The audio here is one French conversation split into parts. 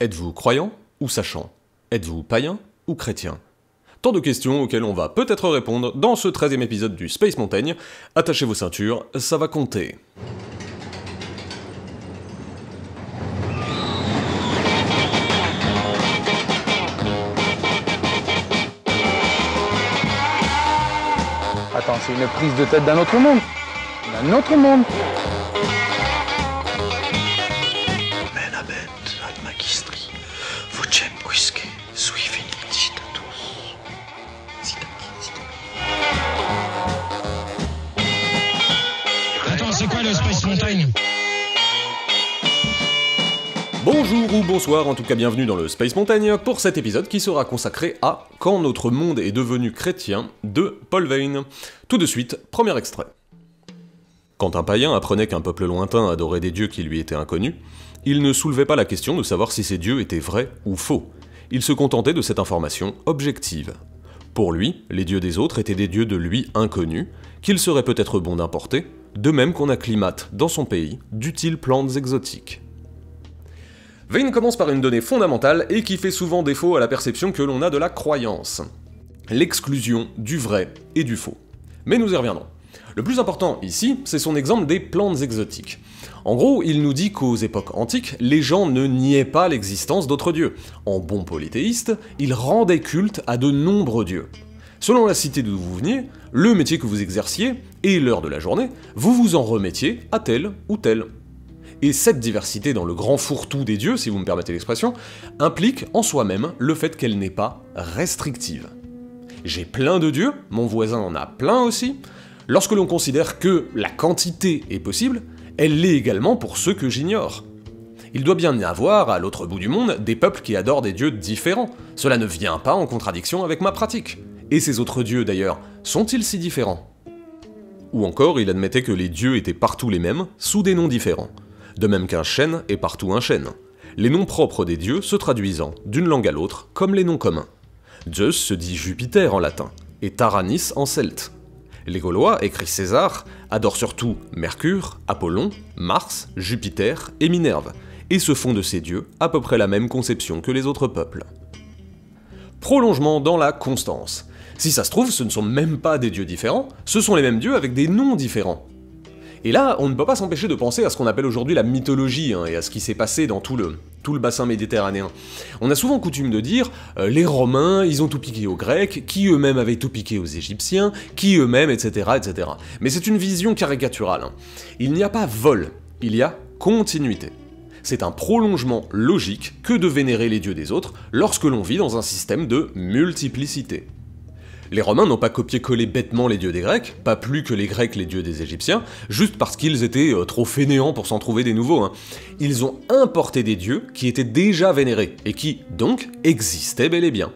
Êtes-vous croyant ou sachant? Êtes-vous païen ou chrétien? Tant de questions auxquelles on va peut-être répondre dans ce 13e épisode du Space Mountain. Attachez vos ceintures, ça va compter. Attends, c'est une prise de tête d'un autre monde D'un autre monde bonsoir, en tout cas bienvenue dans le Space Montagne pour cet épisode qui sera consacré à Quand notre monde est devenu chrétien de Paul Vane. Tout de suite, premier extrait. Quand un païen apprenait qu'un peuple lointain adorait des dieux qui lui étaient inconnus, il ne soulevait pas la question de savoir si ces dieux étaient vrais ou faux. Il se contentait de cette information objective. Pour lui, les dieux des autres étaient des dieux de lui inconnus, qu'il serait peut-être bon d'importer, de même qu'on acclimate dans son pays d'utiles plantes exotiques. Vane commence par une donnée fondamentale et qui fait souvent défaut à la perception que l'on a de la croyance. L'exclusion du vrai et du faux. Mais nous y reviendrons. Le plus important ici, c'est son exemple des plantes exotiques. En gros, il nous dit qu'aux époques antiques, les gens ne niaient pas l'existence d'autres dieux. En bons polythéistes, ils rendaient culte à de nombreux dieux. Selon la cité d'où vous veniez, le métier que vous exerciez et l'heure de la journée, vous vous en remettiez à tel ou tel. Et cette diversité dans le grand fourre-tout des dieux, si vous me permettez l'expression, implique en soi-même le fait qu'elle n'est pas restrictive. J'ai plein de dieux, mon voisin en a plein aussi. Lorsque l'on considère que la quantité est possible, elle l'est également pour ceux que j'ignore. Il doit bien y avoir, à l'autre bout du monde, des peuples qui adorent des dieux différents. Cela ne vient pas en contradiction avec ma pratique. Et ces autres dieux, d'ailleurs, sont-ils si différents? Ou encore, il admettait que les dieux étaient partout les mêmes, sous des noms différents. De même qu'un chêne est partout un chêne. Les noms propres des dieux se traduisant d'une langue à l'autre comme les noms communs. Zeus se dit Jupiter en latin, et Taranis en celte. Les Gaulois, écrit César, adorent surtout Mercure, Apollon, Mars, Jupiter et Minerve, et se font de ces dieux à peu près la même conception que les autres peuples. Prolongement dans la constance. Si ça se trouve, ce ne sont même pas des dieux différents, ce sont les mêmes dieux avec des noms différents. Et là, on ne peut pas s'empêcher de penser à ce qu'on appelle aujourd'hui la mythologie, hein, et à ce qui s'est passé dans tout le, bassin méditerranéen. On a souvent coutume de dire, euh, les Romains, ils ont tout piqué aux Grecs, qui eux-mêmes avaient tout piqué aux Égyptiens, qui eux-mêmes, etc., etc. Mais c'est une vision caricaturale. hein. Il n'y a pas vol, il y a continuité. C'est un prolongement logique que de vénérer les dieux des autres lorsque l'on vit dans un système de multiplicité. Les Romains n'ont pas copié-collé bêtement les dieux des Grecs, pas plus que les Grecs les dieux des Égyptiens, juste parce qu'ils étaient euh, trop fainéants pour s'en trouver des nouveaux. hein. Ils ont importé des dieux qui étaient déjà vénérés, et qui, donc, existaient bel et bien.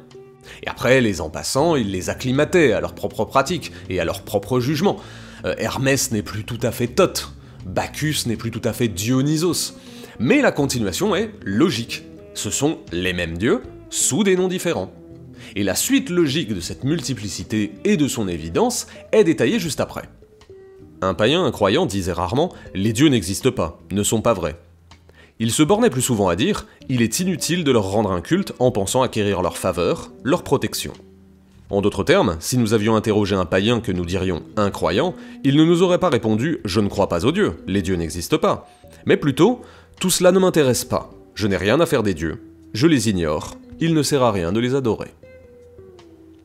Et après, les en passant, ils les acclimataient à leurs propres pratiques et à leurs propres jugements. Euh, Hermès n'est plus tout à fait Thoth, Bacchus n'est plus tout à fait Dionysos. Mais la continuation est logique. Ce sont les mêmes dieux, sous des noms différents. Et la suite logique de cette multiplicité et de son évidence est détaillée juste après. Un païen incroyant disait rarement Les dieux n'existent pas, ne sont pas vrais. Il se bornait plus souvent à dire Il est inutile de leur rendre un culte en pensant acquérir leur faveur, leur protection. En d'autres termes, si nous avions interrogé un païen que nous dirions incroyant, il ne nous aurait pas répondu Je ne crois pas aux dieux, les dieux n'existent pas. Mais plutôt Tout cela ne m'intéresse pas, je n'ai rien à faire des dieux, je les ignore, il ne sert à rien de les adorer.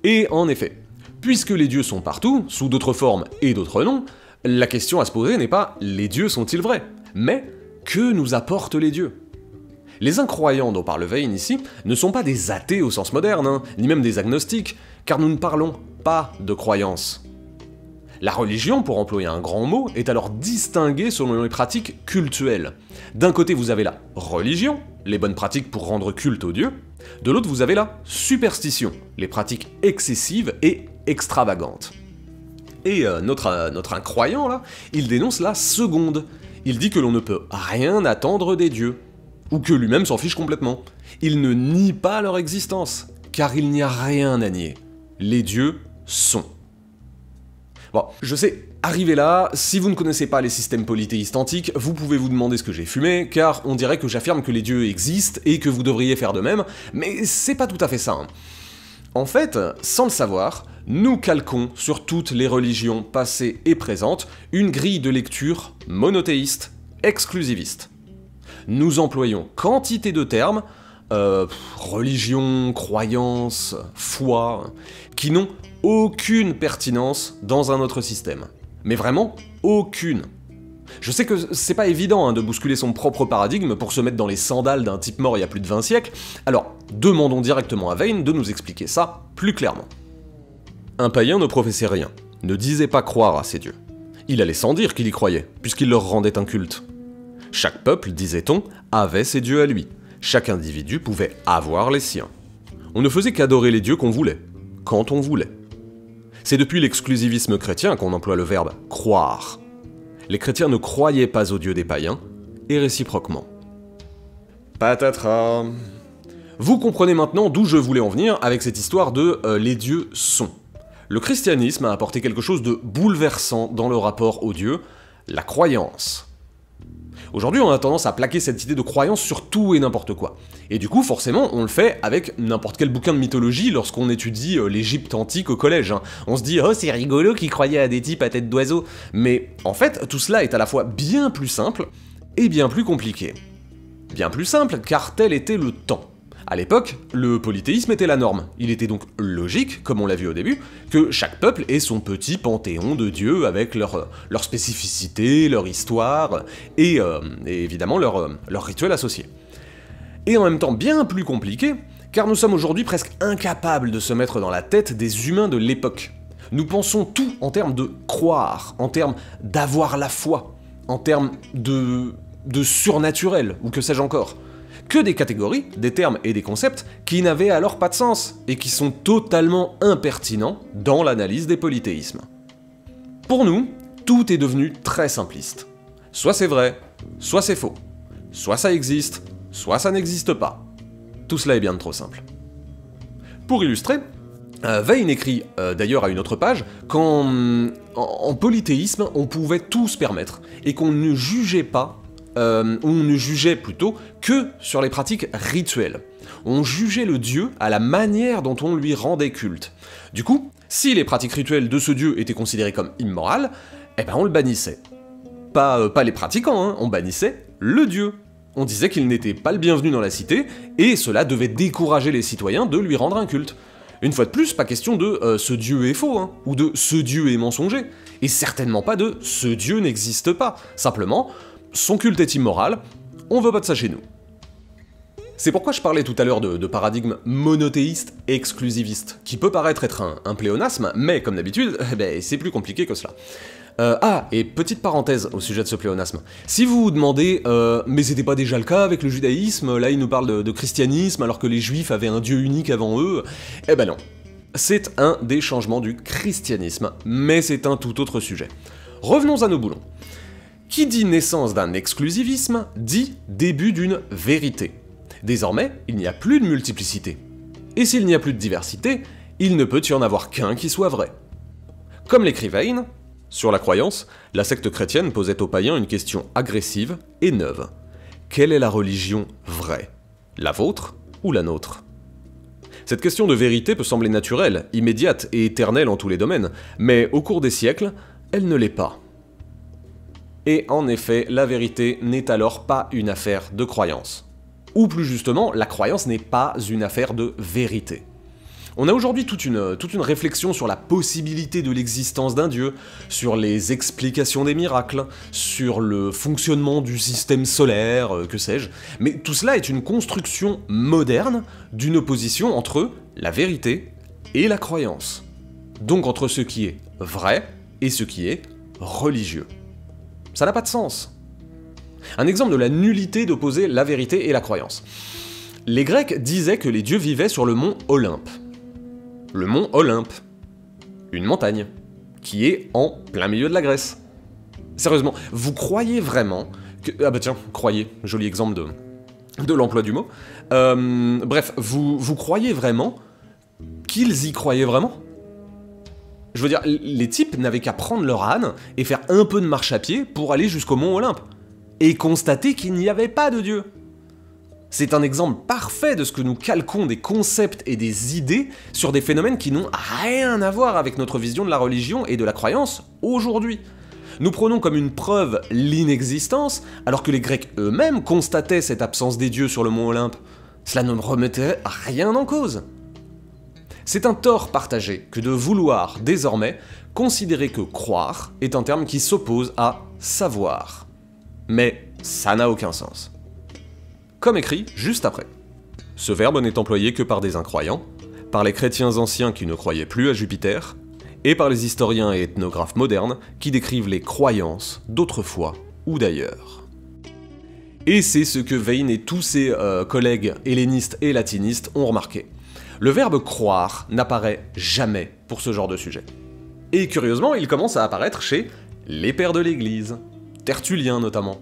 Et en effet, puisque les dieux sont partout, sous d'autres formes et d'autres noms, la question à se poser n'est pas les dieux sont-ils vrais, mais que nous apportent les dieux? Les incroyants dont parle Vane ici ne sont pas des athées au sens moderne, hein, ni même des agnostiques, car nous ne parlons pas de croyance. La religion, pour employer un grand mot, est alors distinguée selon les pratiques cultuelles. D'un côté, vous avez la religion, les bonnes pratiques pour rendre culte aux dieux, de l'autre, vous avez la superstition, les pratiques excessives et extravagantes. Et euh, euh, notre incroyant, là, il dénonce la seconde. Il dit que l'on ne peut rien attendre des dieux, ou que lui-même s'en fiche complètement. Il ne nie pas leur existence, car il n'y a rien à nier. Les dieux sont. Bon, je sais, arrivé là, si vous ne connaissez pas les systèmes polythéistes antiques, vous pouvez vous demander ce que j'ai fumé, car on dirait que j'affirme que les dieux existent et que vous devriez faire de même, mais c'est pas tout à fait ça. hein. En fait, sans le savoir, nous calquons sur toutes les religions passées et présentes une grille de lecture monothéiste, exclusiviste. Nous employons quantité de termes, euh, religion, croyance, foi, qui n'ont aucune pertinence dans un autre système. Mais vraiment aucune. Je sais que c'est pas évident hein, de bousculer son propre paradigme pour se mettre dans les sandales d'un type mort il y a plus de 20 siècles, alors demandons directement à Vane de nous expliquer ça plus clairement. Un païen ne professait rien, ne disait pas croire à ses dieux. Il allait sans dire qu'il y croyait, puisqu'il leur rendait un culte. Chaque peuple, disait-on, avait ses dieux à lui. Chaque individu pouvait avoir les siens. On ne faisait qu'adorer les dieux qu'on voulait, quand on voulait. C'est depuis l'exclusivisme chrétien qu'on emploie le verbe croire. Les chrétiens ne croyaient pas aux dieux des païens, et réciproquement. Patatras. Vous comprenez maintenant d'où je voulais en venir avec cette histoire de euh, les dieux sont. Le christianisme a apporté quelque chose de bouleversant dans le rapport aux dieux, la croyance. Aujourd'hui, on a tendance à plaquer cette idée de croyance sur tout et n'importe quoi. Et du coup, forcément, on le fait avec n'importe quel bouquin de mythologie lorsqu'on étudie euh, l'Égypte antique au collège. hein. On se dit, oh, c'est rigolo qui croyait à des types à tête d'oiseau. Mais en fait, tout cela est à la fois bien plus simple et bien plus compliqué. Bien plus simple, car tel était le temps. À l'époque, le polythéisme était la norme. Il était donc logique, comme on l'a vu au début, que chaque peuple ait son petit panthéon de dieux avec leur, leur spécificité, leur histoire, et, euh, évidemment leur, euh, leur rituel associé. Et en même temps bien plus compliqué, car nous sommes aujourd'hui presque incapables de se mettre dans la tête des humains de l'époque. Nous pensons tout en termes de croire, en termes d'avoir la foi, en termes de, de surnaturel, ou que sais-je encore. Que des catégories, des termes et des concepts qui n'avaient alors pas de sens, et qui sont totalement impertinents dans l'analyse des polythéismes. Pour nous, tout est devenu très simpliste. Soit c'est vrai, soit c'est faux. Soit ça existe, soit ça n'existe pas. Tout cela est bien trop simple. Pour illustrer, euh, Vane écrit euh, d'ailleurs à une autre page qu'en en, en polythéisme, on pouvait tout se permettre et qu'on ne jugeait pas, euh, on ne jugeait plutôt que sur les pratiques rituelles. On jugeait le dieu à la manière dont on lui rendait culte. Du coup, si les pratiques rituelles de ce dieu étaient considérées comme immorales, eh ben on le bannissait. Pas, euh, pas les pratiquants, hein, on bannissait le dieu. On disait qu'il n'était pas le bienvenu dans la cité, et cela devait décourager les citoyens de lui rendre un culte. Une fois de plus, pas question de euh, ce dieu est faux, hein, ou de ce dieu est mensonger, et certainement pas de ce dieu n'existe pas. Simplement, son culte est immoral, on veut pas de ça chez nous. C'est pourquoi je parlais tout à l'heure de, de paradigme monothéiste exclusiviste, qui peut paraître être un, pléonasme, mais comme d'habitude, eh ben, c'est plus compliqué que cela. Euh, ah, et petite parenthèse au sujet de ce pléonasme. Si vous vous demandez, euh, mais c'était pas déjà le cas avec le judaïsme, là il nous parle de, de christianisme alors que les juifs avaient un dieu unique avant eux, eh ben non. C'est un des changements du christianisme, mais c'est un tout autre sujet. Revenons à nos boulons. Qui dit naissance d'un exclusivisme dit début d'une vérité. Désormais, il n'y a plus de multiplicité. Et s'il n'y a plus de diversité, il ne peut y en avoir qu'un qui soit vrai. Comme l'écrit Vane, sur la croyance, la secte chrétienne posait aux païens une question agressive et neuve. Quelle est la religion vraie? La vôtre ou la nôtre? Cette question de vérité peut sembler naturelle, immédiate et éternelle en tous les domaines, mais au cours des siècles, elle ne l'est pas. Et en effet, la vérité n'est alors pas une affaire de croyance. Ou plus justement, la croyance n'est pas une affaire de vérité. On a aujourd'hui toute une, réflexion sur la possibilité de l'existence d'un dieu, sur les explications des miracles, sur le fonctionnement du système solaire, euh, que sais-je, mais tout cela est une construction moderne d'une opposition entre la vérité et la croyance. Donc entre ce qui est vrai et ce qui est religieux. Ça n'a pas de sens. Un exemple de la nullité d'opposer la vérité et la croyance. Les Grecs disaient que les dieux vivaient sur le mont Olympe. Le mont Olympe. Une montagne. Qui est en plein milieu de la Grèce. Sérieusement, vous croyez vraiment que... Ah bah tiens, croyez, joli exemple de, de l'emploi du mot. Euh, bref, vous, vous croyez vraiment qu'ils y croyaient vraiment? Je veux dire, les types n'avaient qu'à prendre leur âne et faire un peu de marche à pied pour aller jusqu'au mont Olympe. Et constater qu'il n'y avait pas de dieu. C'est un exemple parfait de ce que nous calquons des concepts et des idées sur des phénomènes qui n'ont rien à voir avec notre vision de la religion et de la croyance aujourd'hui. Nous prenons comme une preuve l'inexistence, alors que les Grecs eux-mêmes constataient cette absence des dieux sur le mont Olympe. Cela ne remettait rien en cause. C'est un tort partagé que de vouloir désormais considérer que croire est un terme qui s'oppose à savoir. Mais ça n'a aucun sens. Comme écrit juste après. Ce verbe n'est employé que par des incroyants, par les chrétiens anciens qui ne croyaient plus à Jupiter, et par les historiens et ethnographes modernes qui décrivent les croyances d'autrefois ou d'ailleurs. Et c'est ce que Vane et tous ses euh, collègues hellénistes et latinistes ont remarqué. Le verbe croire n'apparaît jamais pour ce genre de sujet. Et curieusement, il commence à apparaître chez les pères de l'Église, Tertullien notamment,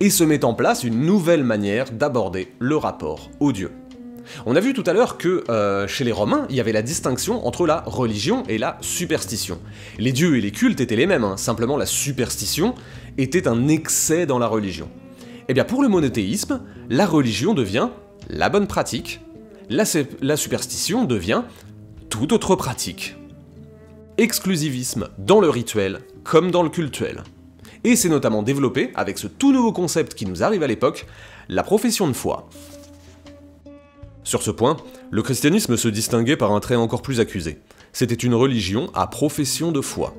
et se met en place une nouvelle manière d'aborder le rapport au Dieu. On a vu tout à l'heure que euh, chez les Romains, il y avait la distinction entre la religion et la superstition. Les dieux et les cultes étaient les mêmes, hein. simplement la superstition était un excès dans la religion. Et eh bien pour le monothéisme, la religion devient la bonne pratique, la, superstition devient toute autre pratique. Exclusivisme dans le rituel comme dans le cultuel. Et c'est notamment développé avec ce tout nouveau concept qui nous arrive à l'époque, la profession de foi. Sur ce point, le christianisme se distinguait par un trait encore plus accusé. C'était une religion à profession de foi.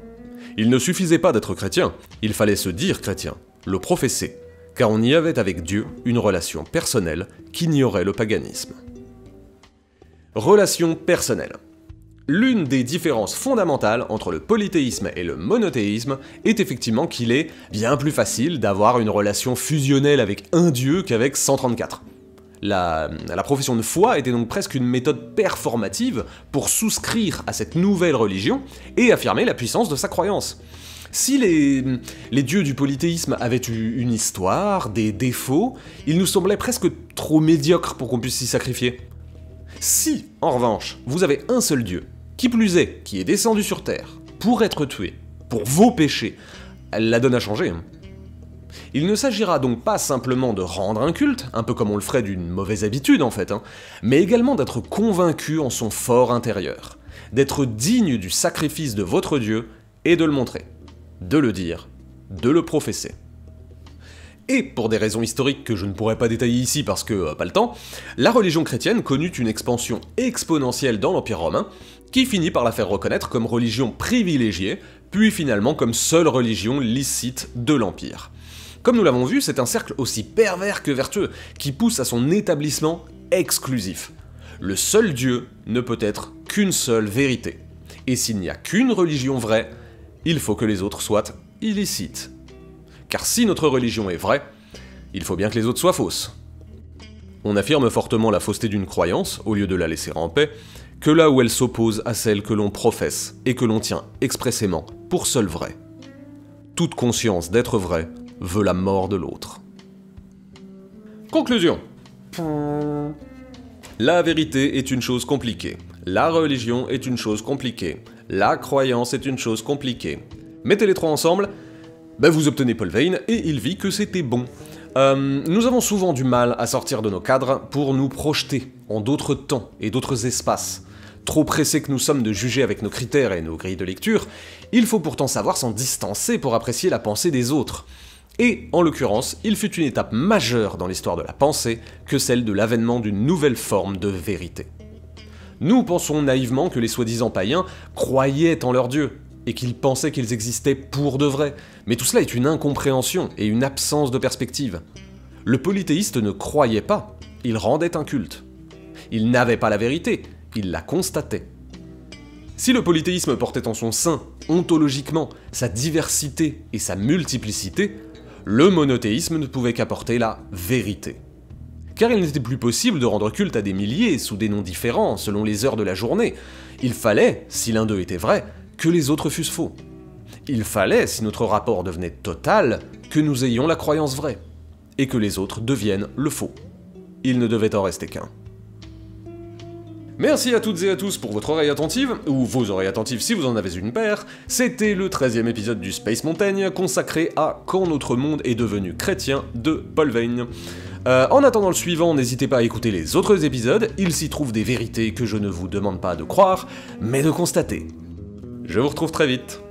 Il ne suffisait pas d'être chrétien, il fallait se dire chrétien, le professer, car on y avait avec Dieu une relation personnelle qu'ignorait le paganisme. Relation personnelle. L'une des différences fondamentales entre le polythéisme et le monothéisme est effectivement qu'il est bien plus facile d'avoir une relation fusionnelle avec un dieu qu'avec 134. La, profession de foi était donc presque une méthode performative pour souscrire à cette nouvelle religion et affirmer la puissance de sa croyance. Si les, les, dieux du polythéisme avaient eu une histoire, des défauts, ils nous semblaient presque trop médiocres pour qu'on puisse s'y sacrifier. Si, en revanche, vous avez un seul dieu, qui plus est, qui est descendu sur Terre, pour être tué, pour vos péchés, la donne a changé. Hein. Il ne s'agira donc pas simplement de rendre un culte, un peu comme on le ferait d'une mauvaise habitude en fait, hein, mais également d'être convaincu en son fort intérieur, d'être digne du sacrifice de votre Dieu et de le montrer, de le dire, de le professer. Et pour des raisons historiques que je ne pourrais pas détailler ici parce que euh, pas le temps, la religion chrétienne connut une expansion exponentielle dans l'Empire romain, qui finit par la faire reconnaître comme religion privilégiée, puis finalement comme seule religion licite de l'Empire. Comme nous l'avons vu, c'est un cercle aussi pervers que vertueux, qui pousse à son établissement exclusif. Le seul Dieu ne peut être qu'une seule vérité. Et s'il n'y a qu'une religion vraie, il faut que les autres soient illicites. Car si notre religion est vraie, il faut bien que les autres soient fausses. On affirme fortement la fausseté d'une croyance, au lieu de la laisser en paix, que là où elle s'oppose à celle que l'on professe et que l'on tient expressément pour seule vraie. Toute conscience d'être vraie veut la mort de l'autre. Conclusion. La vérité est une chose compliquée. La religion est une chose compliquée. La croyance est une chose compliquée. Mettez les trois ensemble, ben vous obtenez Paul Vane et il vit que c'était bon. Euh, nous avons souvent du mal à sortir de nos cadres pour nous projeter en d'autres temps et d'autres espaces. Trop pressés que nous sommes de juger avec nos critères et nos grilles de lecture, il faut pourtant savoir s'en distancer pour apprécier la pensée des autres. Et, en l'occurrence, il fut une étape majeure dans l'histoire de la pensée que celle de l'avènement d'une nouvelle forme de vérité. Nous pensons naïvement que les soi-disant païens croyaient en leur Dieu, et qu'ils pensaient qu'ils existaient pour de vrai, mais tout cela est une incompréhension et une absence de perspective. Le polythéiste ne croyait pas, il rendait un culte. Il n'avait pas la vérité, il la constatait. Si le polythéisme portait en son sein, ontologiquement, sa diversité et sa multiplicité, le monothéisme ne pouvait qu'apporter la vérité. Car il n'était plus possible de rendre culte à des milliers sous des noms différents selon les heures de la journée. Il fallait, si l'un d'eux était vrai, que les autres fussent faux. Il fallait, si notre rapport devenait total, que nous ayons la croyance vraie, et que les autres deviennent le faux. Il ne devait en rester qu'un. Merci à toutes et à tous pour votre oreille attentive, ou vos oreilles attentives si vous en avez une paire. C'était le 13e épisode du Space Mountain consacré à Quand notre monde est devenu chrétien de Paul Vane. Euh, en attendant le suivant, n'hésitez pas à écouter les autres épisodes, il s'y trouve des vérités que je ne vous demande pas de croire, mais de constater. Je vous retrouve très vite.